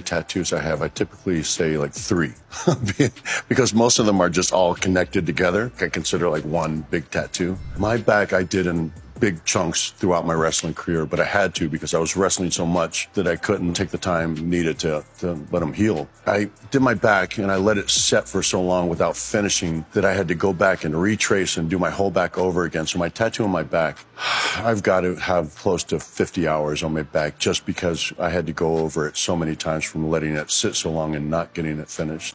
tattoos I have, I typically say like three because most of them are just all connected together. I consider like one big tattoo. My back I did in big chunks throughout my wrestling career, but I had to because I was wrestling so much that I couldn't take the time needed to, to let them heal. I did my back and I let it set for so long without finishing that I had to go back and retrace and do my whole back over again. So my tattoo on my back, I've got to have close to 50 hours on my back just because I had to go over it so many times from letting it sit so long and not getting it finished.